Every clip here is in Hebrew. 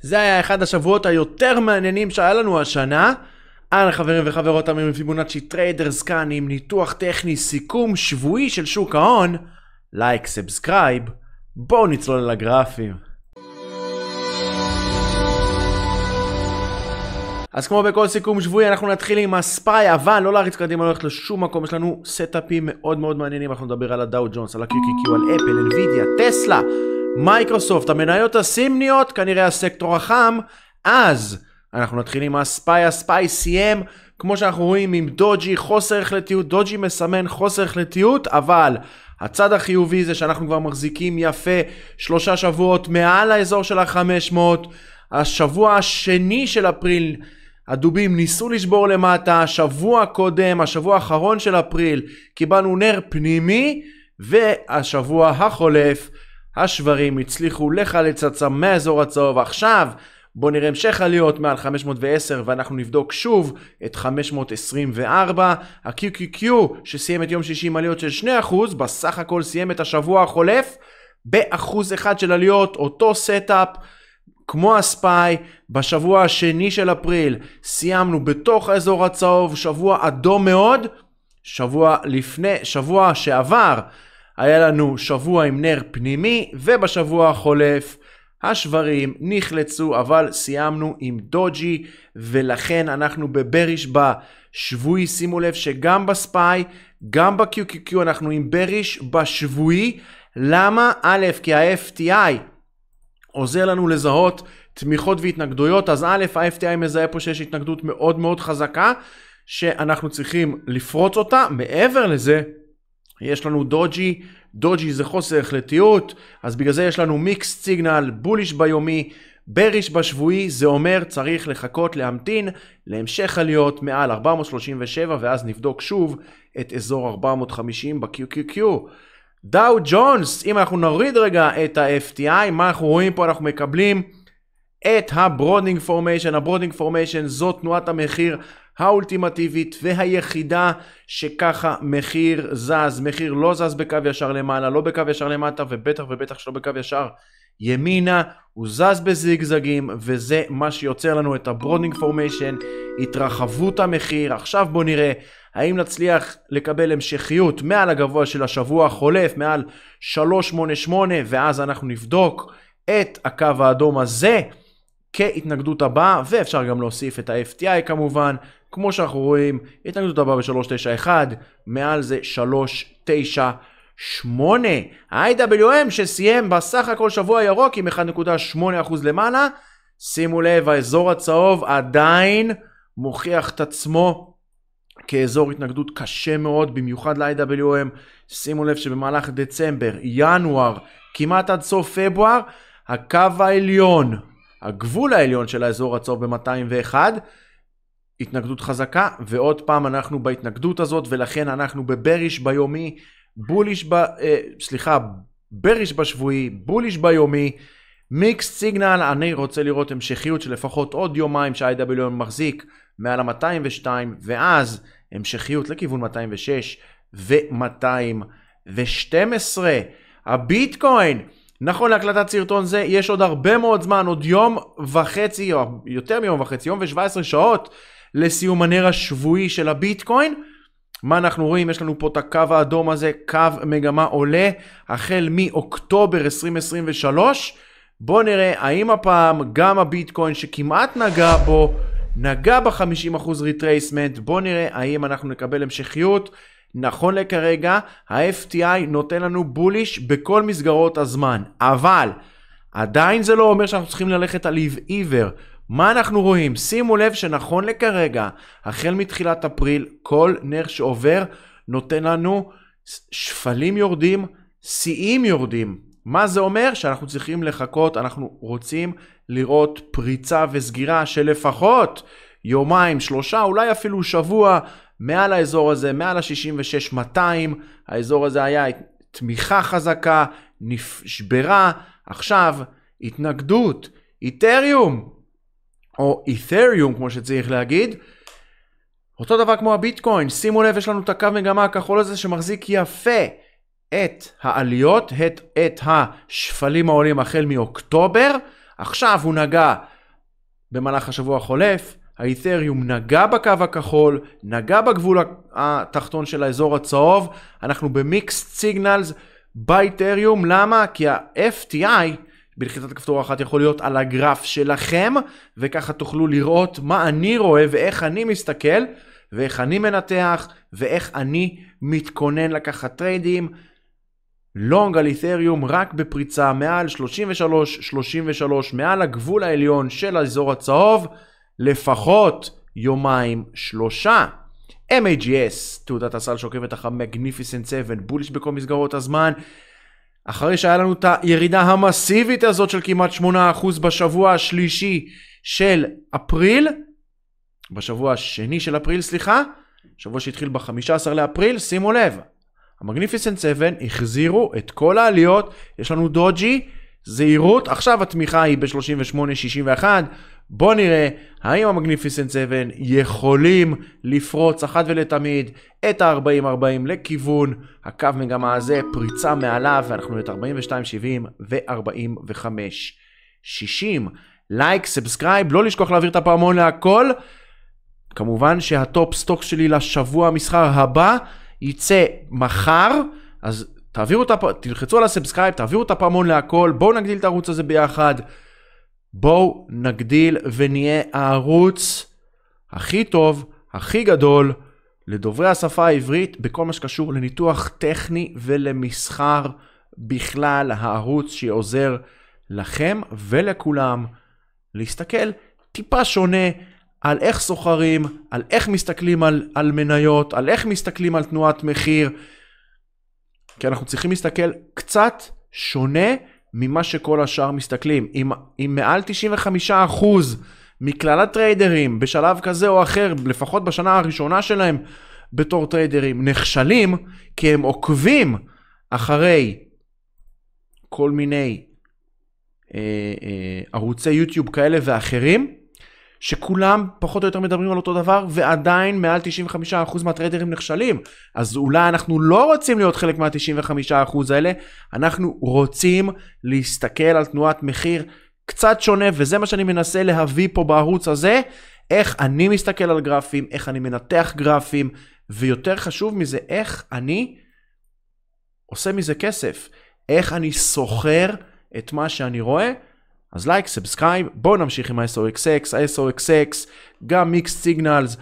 זה היה אחד השבועות היותר מעניינים שהיה לנו השנה. אהלן חברים וחברות עמרי מ Fibonacci Traders כאן עם ניתוח טכני סיכום שבועי של שוק ההון. לייק, subscribe, בואו נצלול על הגרפים. אז כמו בכל סיכום שבועי אנחנו נתחיל עם ה SPY אבל לא להריץ קדימה לא ללכת לשום מקום יש לנו setupים מאוד מאוד מעניינים אנחנו נדבר על הדאו ג'ונס על ה-QQQ על אפל, אנבידיה, טסלה מייקרוסופט, המניות הסימניות, כנראה הסקטור החם, אז אנחנו נתחיל עם הספיי, הספיי סיים, כמו שאנחנו רואים עם דוג'י, חוסר החלטיות, דוג'י מסמן חוסר החלטיות, אבל הצד החיובי זה שאנחנו כבר מחזיקים יפה שלושה שבועות מעל האזור של ה-500, השבוע השני של אפריל הדובים ניסו לשבור למטה, השבוע הקודם, השבוע האחרון של אפריל, קיבלנו נר פנימי, והשבוע החולף השוורים הצליחו לחלץ עצמם מהאזור הצהוב. עכשיו בואו נראה המשך עליות מעל 510 ואנחנו נבדוק שוב את 524. ה-QQQ שסיים את יום שישי עם עליות של 2% בסך הכל סיים את השבוע החולף באחוז אחד של עליות, אותו setup. כמו ה SPY, בשבוע השני של אפריל סיימנו בתוך האזור הצהוב, שבוע אדום מאוד, שבוע לפני, שבוע שעבר היה לנו שבוע עם נר פנימי, ובשבוע החולף השברים נחלצו, אבל סיימנו עם דוג'י, ולכן אנחנו בבריש בשבועי. שימו לב שגם בספיי, גם ב-QQQ אנחנו עם בריש בשבועי. למה? א', כי ה-FTI עוזר לנו לזהות תמיכות והתנגדויות, אז א', ה-FTI מזהה פה שיש התנגדות מאוד מאוד חזקה, שאנחנו צריכים לפרוץ אותה. מעבר לזה, יש לנו דוג'י, דוג'י זה חוסר החלטיות, אז בגלל זה יש לנו מיקס סיגנל, בוליש ביומי, בריש בשבועי, זה אומר צריך לחכות להמתין להמשך עליות מעל 437 ואז נבדוק שוב את אזור 450 ב-QQQ. דאו ג'ונס, אם אנחנו נוריד רגע את ה-FTI, מה אנחנו רואים פה? אנחנו מקבלים את ה broadening formation, ה broadening formation זו תנועת המחיר האולטימטיבית והיחידה שככה מחיר זז, מחיר לא זז בקו ישר למעלה, לא בקו ישר למטה ובטח ובטח שלא בקו ישר ימינה, הוא זז בזיגזגים וזה מה שיוצר לנו את ה broadening formation, התרחבות המחיר, עכשיו בואו נראה האם נצליח לקבל המשכיות מעל הגבוה של השבוע החולף, מעל 388 ואז אנחנו נבדוק את הקו האדום הזה כהתנגדות הבאה, ואפשר גם להוסיף את ה-FTI כמובן, כמו שאנחנו רואים, התנגדות הבאה ב-391, מעל זה 398. ה-IWM שסיים בסך הכל שבוע ירוק עם 1.8% למעלה, שימו לב, האזור הצהוב עדיין מוכיח את עצמו כאזור התנגדות קשה מאוד, במיוחד ל-IWM. שימו לב שבמהלך דצמבר, ינואר, כמעט עד סוף פברואר, הקו העליון הגבול העליון של האזור הצהוב ב-201, התנגדות חזקה, ועוד פעם אנחנו בהתנגדות הזאת, ולכן אנחנו בבריש ביומי, בוליש ב... אה, סליחה, בריש בשבועי, בוליש ביומי, מיקס סיגנל, אני רוצה לראות המשכיות של לפחות עוד יומיים שה-IWM מחזיק מעל ה-202, ואז המשכיות לכיוון 206 ו-212. הביטקוין, נכון להקלטת סרטון זה, יש עוד הרבה מאוד זמן, עוד יום וחצי, או יותר מיום וחצי, יום ו-17 שעות לסיום הנר השבועי של הביטקוין. מה אנחנו רואים? יש לנו פה את הקו האדום הזה, קו מגמה עולה, החל מאוקטובר 2023. בואו נראה האם הפעם גם הביטקוין שכמעט נגע בו, נגע ב-50% retracement. בואו נראה האם אנחנו נקבל המשכיות. נכון לכרגע, ה-FTFC נותן לנו bullish בכל מסגרות הזמן, אבל עדיין זה לא אומר שאנחנו צריכים ללכת על עיוור. מה אנחנו רואים? שימו לב שנכון לכרגע, החל מתחילת אפריל, כל נר שעובר נותן לנו שפלים יורדים, שיאים יורדים. מה זה אומר? שאנחנו צריכים לחכות, אנחנו רוצים לראות פריצה וסגירה של לפחות יומיים, שלושה, אולי אפילו שבוע מעל האזור הזה, מעל ה-66-200, האזור הזה היה תמיכה חזקה, נשברה, עכשיו התנגדות, איתריום, או איתריום כמו שצריך להגיד, אותו דבר כמו הביטקוין, שימו לב יש לנו את הקו מגמה הכחול הזה שמחזיק יפה את העליות, את, את השפלים העולים החל מאוקטובר, עכשיו הוא נגע במהלך השבוע החולף, האיתריום נגע בקו הכחול, נגע בגבול התחתון של האזור הצהוב, אנחנו במיקסט סיגנלס באיתריום, למה? כי ה-FTI בלחיצת כפתור אחת יכול להיות על הגרף שלכם, וככה תוכלו לראות מה אני רואה ואיך אני מסתכל, ואיך אני מנתח, ואיך אני מתכונן לקחת trade ים. long על Ethereum רק בפריצה מעל 33-33 מעל הגבול העליון של האזור הצהוב לפחות יומיים שלושה. MAGS, תעודת הסל שעוקבת אחר Magnificent 7, bullish בכל מסגרות הזמן. אחרי שהיה לנו את הירידה המסיבית הזאת של כמעט 8% בשבוע השלישי של אפריל, בשבוע השני של אפריל, סליחה, שבוע שהתחיל ב-15 לאפריל, שימו לב, המגניפיסנט 7 החזירו את כל העליות, יש לנו דוג'י, זהירות, עכשיו התמיכה היא ב-38-61, בואו נראה האם המגניפיסנט 7 יכולים לפרוץ אחת ולתמיד את ה-40-40 לכיוון הקו מגמה הזה, פריצה מעליו, ואנחנו את 42-70 ו-45-60. like, subscribe, לא לשכוח להעביר את הפעמון להכל. כמובן שה top stock שלי לשבוע המסחר הבא יצא מחר, אז תעבירו את הפ... תלחצו על ה subscribe, תעבירו את הפעמון להכל, בואו נגדיל את הערוץ הזה ביחד. בואו נגדיל ונהיה הערוץ הכי טוב, הכי גדול, לדוברי השפה העברית בכל מה שקשור לניתוח טכני ולמסחר בכלל, הערוץ שעוזר לכם ולכולם להסתכל טיפה שונה על איך סוחרים, על איך מסתכלים על, על מניות, על איך מסתכלים על תנועת מחיר, כי אנחנו צריכים להסתכל קצת שונה ממה שכל השאר מסתכלים. אם, אם מעל 95% מכלל הטריידרים בשלב כזה או אחר, לפחות בשנה הראשונה שלהם בתור טריידרים, נכשלים כי הם עוקבים אחרי כל מיני אה, אה, ערוצי יוטיוב כאלה ואחרים, שכולם פחות או יותר מדברים על אותו דבר, ועדיין מעל 95% מהטריידרים נכשלים. אז אולי אנחנו לא רוצים להיות חלק מה-95% האלה, אנחנו רוצים להסתכל על תנועת מחיר קצת שונה, וזה מה שאני מנסה להביא פה בערוץ הזה, איך אני מסתכל על גרפים, איך אני מנתח גרפים, ויותר חשוב מזה, איך אני עושה מזה כסף, איך אני סוחר את מה שאני רואה. אז like, subscribe, בואו נמשיך עם ה-SOXX, ה-SOXX, גם mixed signals,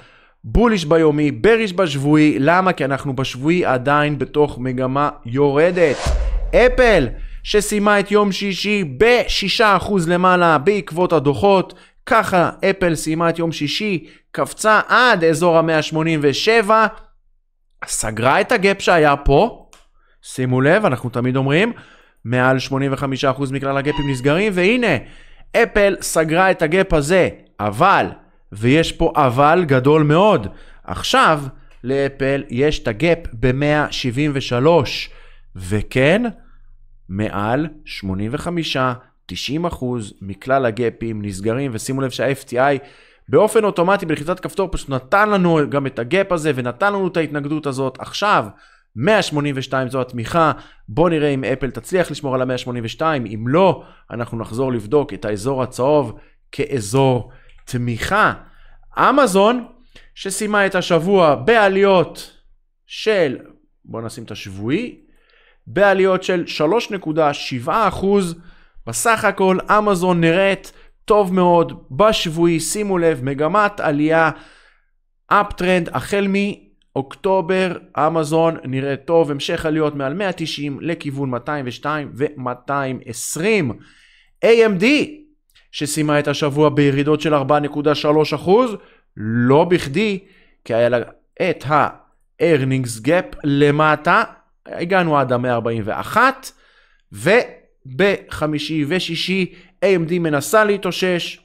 bullish ביומי, bearish בשבועי, למה? כי אנחנו בשבועי עדיין בתוך מגמה יורדת. אפל, שסיימה את יום שישי ב-6% למעלה בעקבות הדוחות, ככה אפל סיימה את יום שישי, קפצה עד אזור ה-187, סגרה את הגאפ שהיה פה, שימו לב, אנחנו תמיד אומרים, מעל 85% מכלל הגאפים נסגרים, והנה, אפל סגרה את הגאפ הזה, אבל, ויש פה אבל גדול מאוד, עכשיו לאפל יש את הגאפ ב-173, וכן, מעל 85, 90 מכלל הגאפים נסגרים, ושימו לב שה-FTI באופן אוטומטי בלחיצת כפתור פשוט נתן לנו גם את הגאפ הזה ונתן לנו את ההתנגדות הזאת. עכשיו, 182 זו התמיכה, בואו נראה אם אפל תצליח לשמור על ה-182, אם לא, אנחנו נחזור לבדוק את האזור הצהוב כאזור תמיכה. אמזון, שסיימה את השבוע בעליות של, בואו נשים את השבועי, בעליות של 3.7 בסך הכל אמזון נראית טוב מאוד בשבועי, שימו לב, מגמת עלייה, אפטרנד החל מ... אוקטובר, אמזון נראה טוב, המשך עליות מעל 190 לכיוון 202 ו-220. AMD, שסיימה את השבוע בירידות של 4.3%, לא בכדי, כי היה לה את ה-earnings gap למטה, הגענו עד ה-141, ובחמישי ושישי AMD מנסה להתאושש,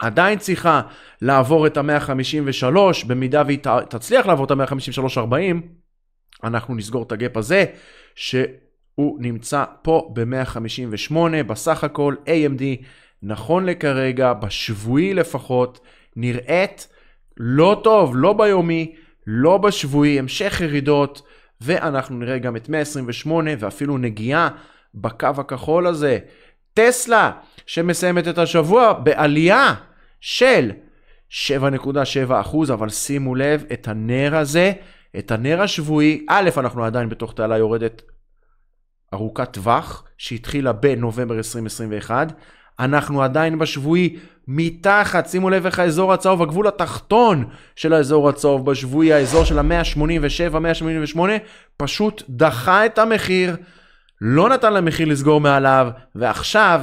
עדיין צריכה לעבור את ה-153, במידה והיא תצליח לעבור את ה-153.40, אנחנו נסגור את הגאפ הזה, שהוא נמצא פה ב-158, בסך הכל AMD, נכון לכרגע, בשבועי לפחות, נראית לא טוב, לא ביומי, לא בשבועי, המשך ירידות, ואנחנו נראה גם את 128 ואפילו נגיעה בקו הכחול הזה. טסלה, שמסיימת את השבוע בעלייה של 7.7 אחוז, אבל שימו לב את הנר הזה, את הנר השבועי, א', אנחנו עדיין בתוך תעלה יורדת ארוכת טווח, שהתחילה בנובמבר 2021, אנחנו עדיין בשבועי מתחת, שימו לב איך האזור הצהוב, הגבול התחתון של האזור הצהוב בשבועי, האזור של ה-187, 188, פשוט דחה את המחיר, לא נתן למחיר לסגור מעליו, ועכשיו,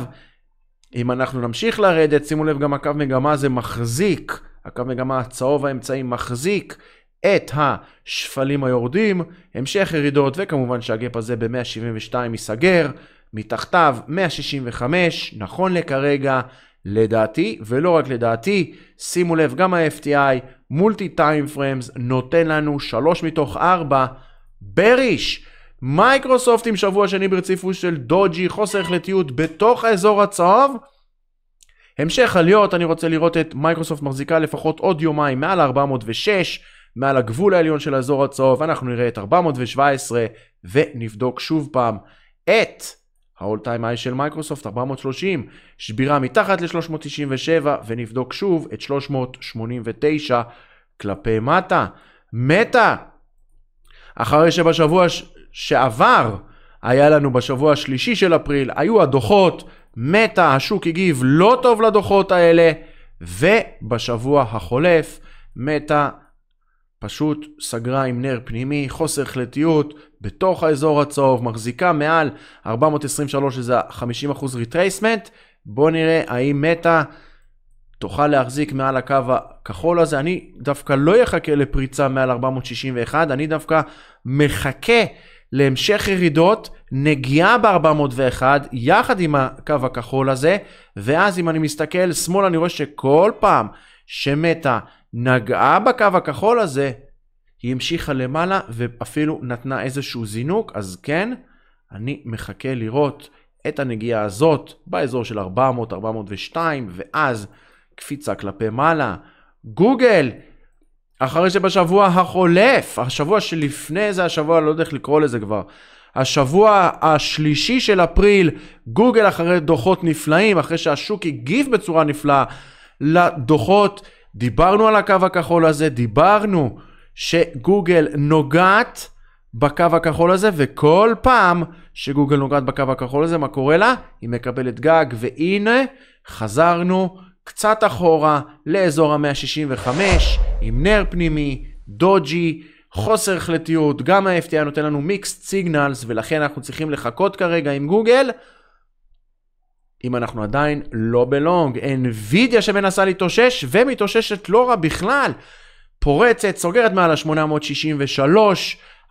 אם אנחנו נמשיך לרדת, שימו לב גם הקו מגמה זה מחזיק, הקו מגמה הצהוב האמצעי מחזיק את השפלים היורדים, המשך ירידות, וכמובן שה gap הזה ב-172 ייסגר. מתחתיו 165, נכון לכרגע, לדעתי, ולא רק לדעתי, שימו לב, גם ה-FTI, multi time frames, נותן לנו 3 מתוך 4, bearish. מייקרוסופט עם שבוע שני ברציפות של דוג'י, חוסר החלטיות בתוך האזור הצהוב. המשך עליות, אני רוצה לראות את מייקרוסופט מחזיקה לפחות עוד יומיים מעל 406, מעל הגבול העליון של האזור הצהוב, אנחנו נראה את 417 ונבדוק שוב פעם את ה-all time high של מייקרוסופט 430, שבירה מתחת ל-397 ונבדוק שוב את 389 כלפי מטה. מטה, אחרי שבשבוע. שעבר היה לנו בשבוע השלישי של אפריל, היו הדוחות, מטה, השוק הגיב לא טוב לדוחות האלה, ובשבוע החולף, מטה פשוט סגרה עם נר פנימי, חוסר החלטיות, בתוך האזור הצהוב, מחזיקה מעל 423 שזה 50% retracement. בואו נראה האם מטה תוכל להחזיק מעל הקו הכחול הזה. אני דווקא לא אחכה לפריצה מעל 461, אני דווקא מחכה להמשך ירידות, נגיעה ב-401 יחד עם הקו הכחול הזה, ואז אם אני מסתכל שמאלה אני רואה שכל פעם שמטה נגעה בקו הכחול הזה, היא המשיכה למעלה ואפילו נתנה איזשהו זינוק, אז כן, אני מחכה לראות את הנגיעה הזאת באזור של 400, 402, ואז קפיצה כלפי מעלה. גוגל, אחרי שבשבוע החולף, השבוע שלפני זה השבוע, לא יודע איך לקרוא לזה כבר, השבוע השלישי של אפריל, גוגל אחרי דוחות נפלאים, אחרי שהשוק הגיב בצורה נפלאה לדוחות, דיברנו על הקו הכחול הזה, דיברנו שגוגל נוגעת בקו הכחול הזה, וכל פעם שגוגל נוגעת בקו הכחול הזה, מה קורה לה? היא מקבלת גג, והנה, חזרנו קצת אחורה לאזור ה-165, עם נר פנימי, דוג'י, חוסר החלטיות, גם ה-FTI נותן לנו מיקסט סיגנלס, ולכן אנחנו צריכים לחכות כרגע עם גוגל. אם אנחנו עדיין לא בלונג, NVIDIA שמנסה להתאושש ומתאוששת לא רע בכלל. פורצת, סוגרת מעל ה-863,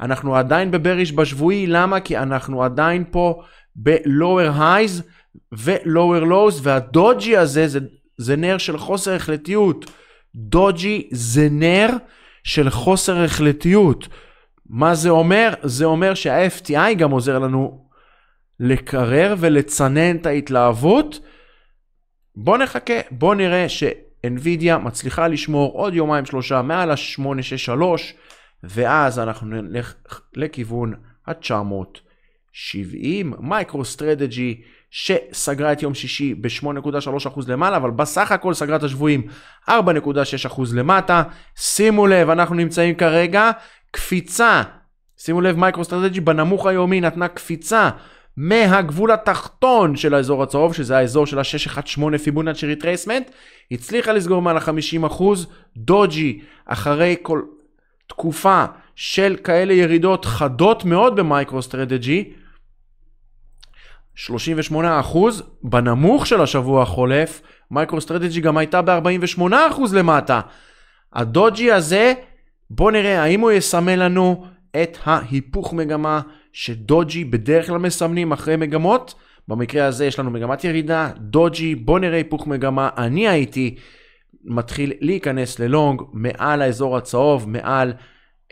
אנחנו עדיין בבריש בשבועי, למה? כי אנחנו עדיין פה ב-lower highs ו-lower lows, והדוג'י הזה זה, זה נר של חוסר החלטיות. דוג'י זה נר של חוסר החלטיות. מה זה אומר? זה אומר שה-FTI גם עוזר לנו לקרר ולצנן את ההתלהבות. בוא נחכה, בוא נראה ש... NVIDIA מצליחה לשמור עוד יומיים שלושה מעל ה-863 ואז אנחנו נלך לכיוון ה-970 מייקרו סטרטג'י שסגרה את יום שישי ב-8.3% למעלה, אבל בסך הכל סגרה את השבוע 4.6% למטה. שימו לב, אנחנו נמצאים כרגע קפיצה, שימו לב, מייקרו סטרטג'י בנמוך היומי נתנה קפיצה מהגבול התחתון של האזור הצהוב, שזה האזור של ה-618 פיבונאצ'י retracement, הצליחה לסגור מעל ה-50%, דוג'י, אחרי כל תקופה של כאלה ירידות חדות מאוד במייקרו סטרטג'י, 38% בנמוך של השבוע החולף, מייקרו סטרטג'י גם הייתה ב-48% למטה. הדוג'י הזה, בוא נראה האם הוא יסמן לנו את ההיפוך מגמה שדוג'י בדרך כלל מסמנים אחרי מגמות. במקרה הזה יש לנו מגמת ירידה, דוג'י, בוא נראה היפוך מגמה. אני הייתי מתחיל להיכנס ל long מעל האזור הצהוב, מעל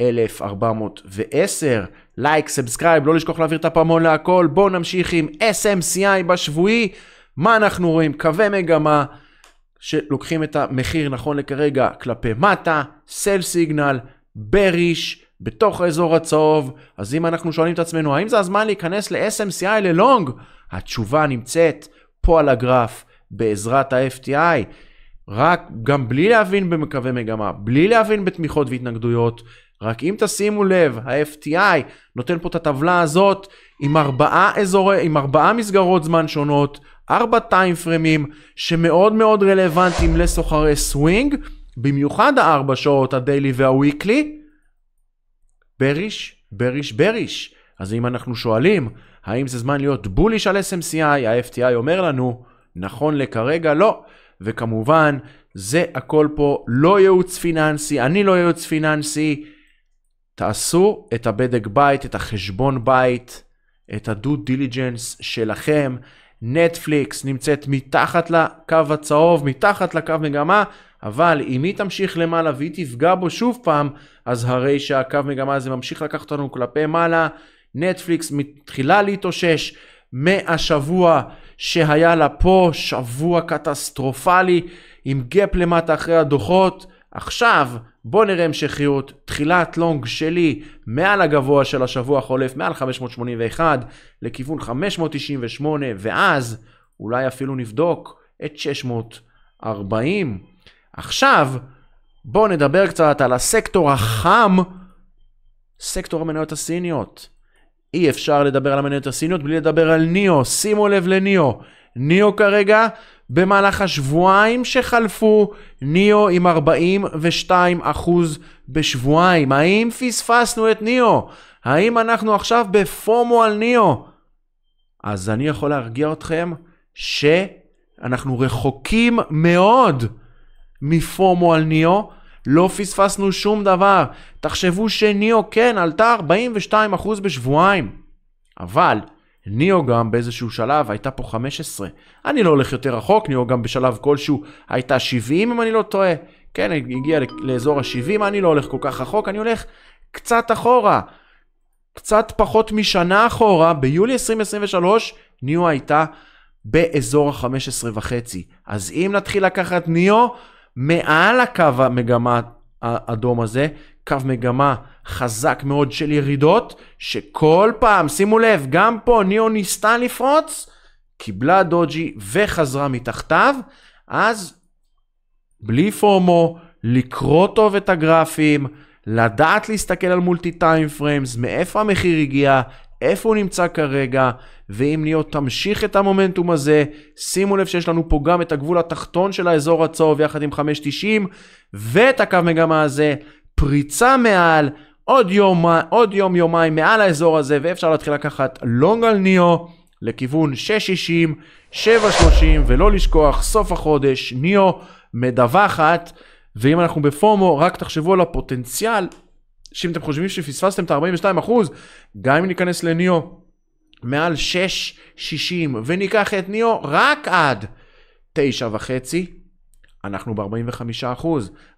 1410. like, subscribe, לא לשכוח להעביר את הפעמון להכל. בואו נמשיך עם SMCI בשבועי. מה אנחנו רואים? קווי מגמה שלוקחים את המחיר נכון לכרגע כלפי מטה, sell signal, bearish, בתוך האזור הצהוב, אז אם אנחנו שואלים את עצמנו, האם זה הזמן להיכנס ל-SMCI ל long? התשובה נמצאת פה על הגרף, בעזרת ה-FTI. רק גם בלי להבין בקווי מגמה, בלי להבין בתמיכות והתנגדויות, רק אם תשימו לב, ה-FTI נותן פה את הטבלה הזאת עם ארבעה, אזורי, עם ארבעה מסגרות זמן שונות, ארבע time frame ים שמאוד מאוד רלוונטיים לסוחרי סווינג, במיוחד הארבע שעות ה daily וה weekly. bearish, bearish, bearish. אז אם אנחנו שואלים, האם זה זמן להיות bullish על SMCI, ה-FTI אומר לנו, נכון לכרגע לא. וכמובן, זה הכל פה לא ייעוץ פיננסי, אני לא ייעוץ פיננסי. תעשו את הבדק בית, את החשבון בית, את ה due diligence שלכם. נטפליקס נמצאת מתחת לקו הצהוב, מתחת לקו מגמה, אבל אם היא תמשיך למעלה והיא תפגע בו שוב פעם, אז הרי שהקו מגמה הזה ממשיך לקחת אותנו כלפי מעלה. נטפליקס מתחילה להתאושש מהשבוע שהיה לה פה, שבוע קטסטרופלי, עם gap למטה אחרי הדוחות. עכשיו, בואו נראה המשכיות. תחילת long שלי מעל הגבוה של השבוע החולף, מעל 581, לכיוון 598, ואז אולי אפילו נבדוק את 640. עכשיו, בואו נדבר קצת על הסקטור החם, סקטור המניות הסיניות. אי אפשר לדבר על המניות הסיניות בלי לדבר על ניאו. שימו לב לניאו. ניאו כרגע, במהלך השבועיים שחלפו, ניאו עם 42% בשבועיים. האם פספסנו את ניאו? האם אנחנו עכשיו בפומו על ניאו? אז אני יכול להרגיע אתכם שאנחנו רחוקים מאוד מפומו על ניאו. לא פספסנו שום דבר. תחשבו שניאו כן עלתה 42% בשבועיים. אבל ניאו גם באיזשהו שלב הייתה פה 15. אני לא הולך יותר רחוק, ניאו גם בשלב כלשהו הייתה 70 אם אני לא טועה. כן, הגיע לאזור ה-70, אני לא הולך כל כך רחוק, אני הולך קצת אחורה. קצת פחות משנה אחורה, ביולי 2023, ניאו הייתה באזור ה-15 וחצי. אז אם נתחיל לקחת ניאו, מעל הקו המגמה האדום הזה, קו מגמה חזק מאוד של ירידות, שכל פעם, שימו לב, גם פה ניאו ניסתה לפרוץ, קיבלה דוג'י וחזרה מתחתיו, אז בלי FOMO, לקרוא טוב את הגרפים, לדעת להסתכל על multi time frames, מאיפה המחיר הגיע, איפה הוא נמצא כרגע, ואם ניאו תמשיך את המומנטום הזה, שימו לב שיש לנו פה גם את הגבול התחתון של האזור הצהוב יחד עם 590, ואת הקו מגמה הזה, פריצה מעל, עוד יום, עוד יום יומיים מעל האזור הזה, ואפשר להתחיל לקחת לונג על ניאו לכיוון 660, 730, ולא לשכוח, סוף החודש, ניאו מדווחת, ואם אנחנו בפומו, רק תחשבו על הפוטנציאל שאם אתם חושבים שפספסתם את ה-42%, גם אם ניכנס לניאו מעל 6.60 וניקח את ניאו רק עד 9.5, אנחנו ב-45%.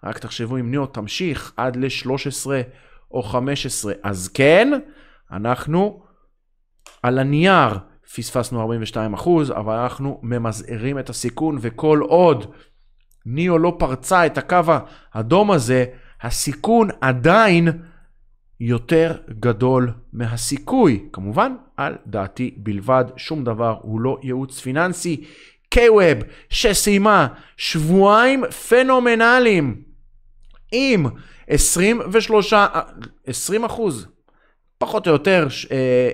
רק תחשבו אם ניאו תמשיך עד ל-13 או 15, אז כן, אנחנו על הנייר פספסנו 42%, אבל אנחנו ממזערים את הסיכון, וכל עוד ניאו לא פרצה את הקו האדום הזה, הסיכון עדיין יותר גדול מהסיכוי. כמובן, על דעתי בלבד, שום דבר הוא לא ייעוץ פיננסי. K-Web שסיימה שבועיים פנומנליים עם 23, 20 אחוז, פחות או יותר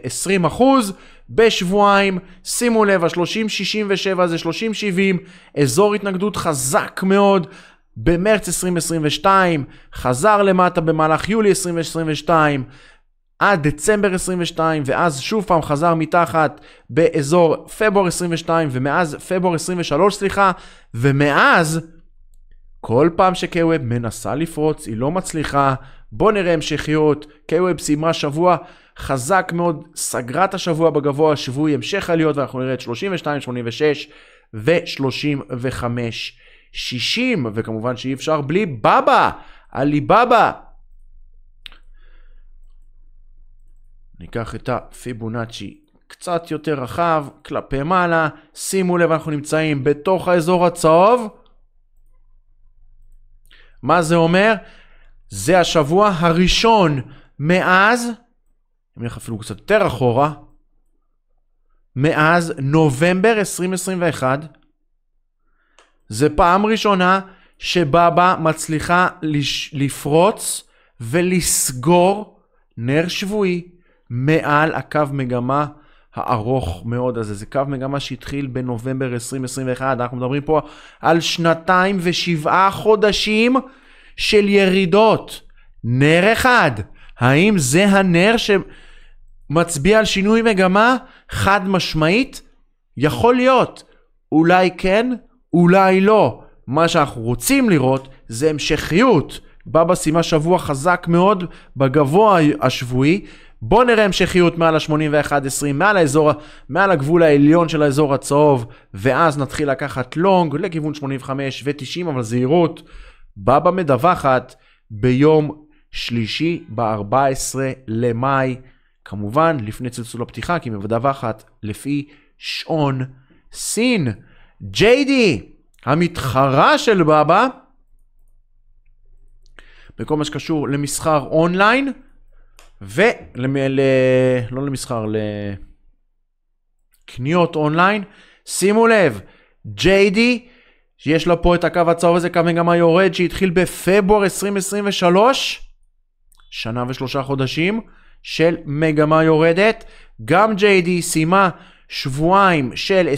20 אחוז בשבועיים. שימו לב, ה-30-67 זה 30-70, אזור התנגדות חזק מאוד. במרץ 2022, חזר למטה במהלך יולי 2022, עד דצמבר 22, ואז שוב פעם חזר מתחת באזור פברואר 22, ומאז פברואר 23, סליחה, ומאז, כל פעם ש-K-Web מנסה לפרוץ, היא לא מצליחה. בואו נראה המשכיות. K-Web סיימה שבוע חזק מאוד, סגרה את השבוע בגבוה השבועי, המשך עליות, ואנחנו נראה את 32, 86 ו-35. 60, וכמובן שאי אפשר בלי בבא, עליבאבא. ניקח את הפיבונאצ'י קצת יותר רחב, כלפי מעלה, שימו לב, אנחנו נמצאים בתוך האזור הצהוב. מה זה אומר? זה השבוע הראשון מאז, אני אלך אפילו קצת יותר אחורה, מאז נובמבר 2021, זה פעם ראשונה שבאבא מצליחה לש... לפרוץ ולסגור נר שבועי מעל הקו מגמה הארוך מאוד הזה. זה קו מגמה שהתחיל בנובמבר 2021. אנחנו מדברים פה על שנתיים ושבעה חודשים של ירידות. נר אחד. האם זה הנר שמצביע על שינוי מגמה חד משמעית? יכול להיות. אולי כן, אולי לא. מה שאנחנו רוצים לראות זה המשכיות. בבא סיימה שבוע חזק מאוד בגבוה השבועי. בואו נראה המשכיות מעל ה-81-20, מעל האזור, מעל הגבול העליון של האזור הצהוב, ואז נתחיל לקחת לונג לכיוון 85 ו-90, אבל זהירות. בבא מדווחת ביום שלישי ב-14 למאי, כמובן לפני צלצול הפתיחה, כי היא מדווחת לפי שעון סין. ג'יי די, המתחרה של בבא, בכל מה שקשור למסחר אונליין, ול... לא למסחר, לקניות אונליין. שימו לב, JD, שיש לו פה את הקו הצהוב הזה, קו מגמה יורד, שהתחיל בפברואר 2023, שנה ושלושה חודשים של מגמה יורדת. גם JD סיימה שבועיים של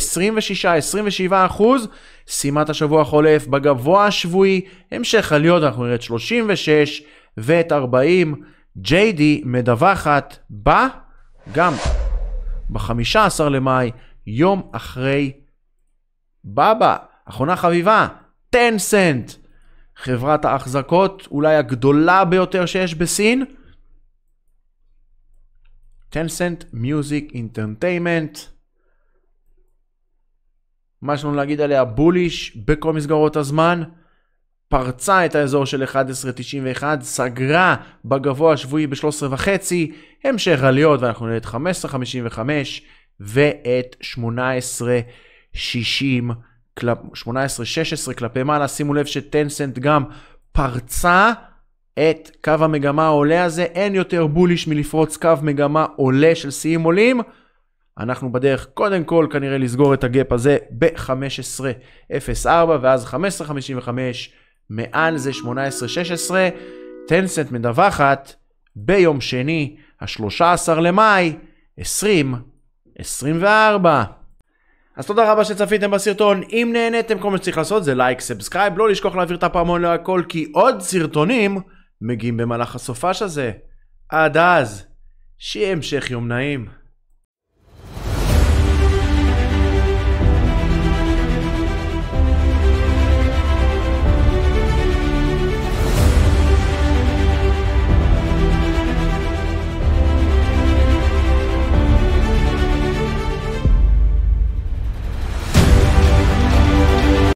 26-27 אחוז, סיימה את השבוע החולף בגבוה השבועי, המשך עליות, אנחנו נראה את 36 ואת 40. JD מדווחת ב... גם ב-15 למאי, יום אחרי בבא, אחרונה חביבה, טנסנט, חברת ההחזקות אולי הגדולה ביותר שיש בסין. טנסנט מיוזיק אינטרטיימנט. מה יש לנו להגיד עליה? בוליש בכל מסגרות הזמן. פרצה את האזור של 11.91, סגרה בגבוה השבועי ב-13.5, המשך עליות ואנחנו נראה את 15.55 ואת 18.60, 18.16 כלפי מעלה. שימו לב שטנסנט גם פרצה את קו המגמה העולה הזה, אין יותר בוליש מלפרוץ קו מגמה עולה של שיאים עולים. אנחנו בדרך קודם כל כנראה לסגור את הגאפ הזה ב-15.04 ואז 15.55 מעל זה 18-16, טנסנט מדווחת ביום שני, ה-13 למאי, 2024. אז תודה רבה שצפיתם בסרטון, אם נהניתם כל מה שצריך לעשות זה לייק, subscribe, לא לשכוח להעביר את הפעמון להכל כי עוד סרטונים מגיעים במהלך הסופש הזה. עד אז, שיהיה המשך יום נעים.